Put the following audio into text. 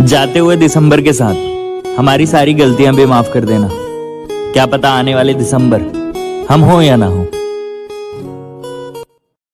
जाते हुए दिसंबर के साथ हमारी सारी गलतियाँ भी माफ़ कर देना। क्या पता आने वाले दिसंबर हम हो या ना हो।